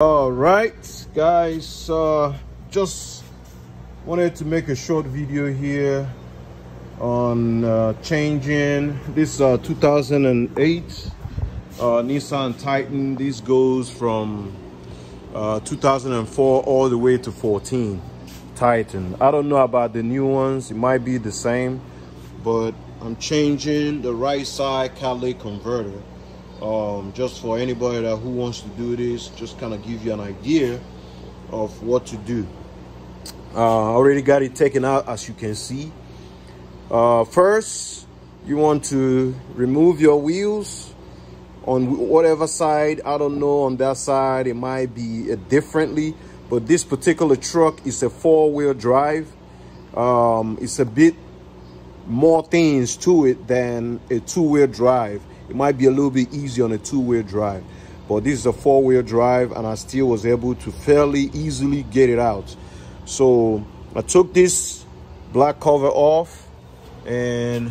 all right guys uh just wanted to make a short video here on uh, changing. This uh 2008 uh nissan titan. This goes from uh 2004 all the way to 14 titan. I don't know about the new ones. It might be the same but i'm changing the right side catalytic converter um, just for anybody that who wants to do this just kind of give you an idea of what to do. Uh, already got it taken out as you can see. Uh, first you want to remove your wheels on whatever side. I don't know on that side it might be differently but this particular truck is a four-wheel drive. Um, it's a bit more things to it than a two-wheel drive it might be a little bit easier on a two-wheel drive but this is a four-wheel drive and I still was able to fairly easily get it out. So I took this black cover off and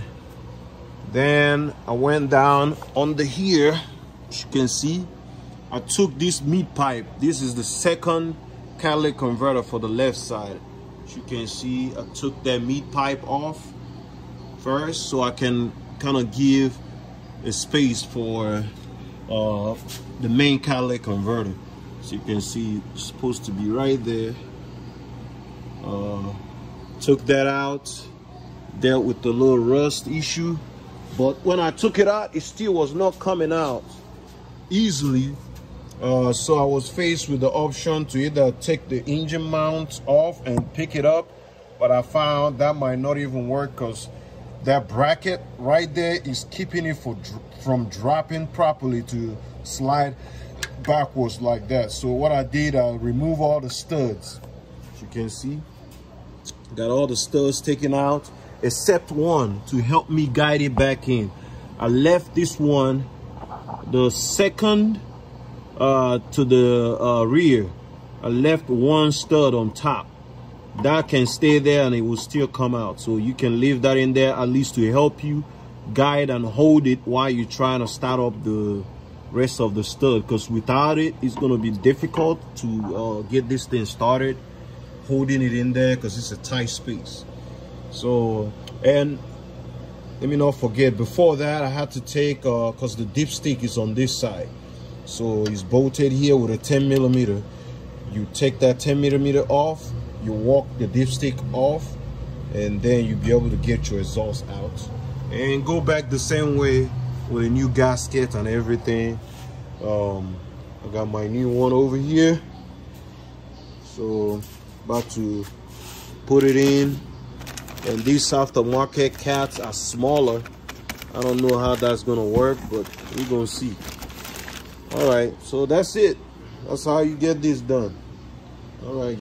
then I went down under here as you can see. I took this meat pipe. This is the second catalytic converter for the left side. As you can see I took that meat pipe off first so I can kind of give space for uh, the main catalytic converter. So you can see it's supposed to be right there. Uh, took that out, dealt with the little rust issue. But when I took it out, it still was not coming out easily. Uh, so I was faced with the option to either take the engine mount off and pick it up. But I found that might not even work because that bracket right there is keeping it for, from dropping properly to slide backwards like that. So what I did, I removed all the studs. As you can see, got all the studs taken out except one to help me guide it back in. I left this one, the second uh, to the uh, rear. I left one stud on top that can stay there and it will still come out. So you can leave that in there at least to help you guide and hold it while you're trying to start up the rest of the stud. Because without it it's going to be difficult to uh, get this thing started holding it in there because it's a tight space. So and let me not forget before that i had to take uh because the dipstick is on this side. So it's bolted here with a 10 millimeter. You take that 10 millimeter off you walk the dipstick off and then you'll be able to get your exhaust out. And go back the same way with a new gasket and everything. Um, I got my new one over here. So about to put it in. And these aftermarket cats are smaller. I don't know how that's gonna work but we're gonna see. All right so that's it. That's how you get this done. All right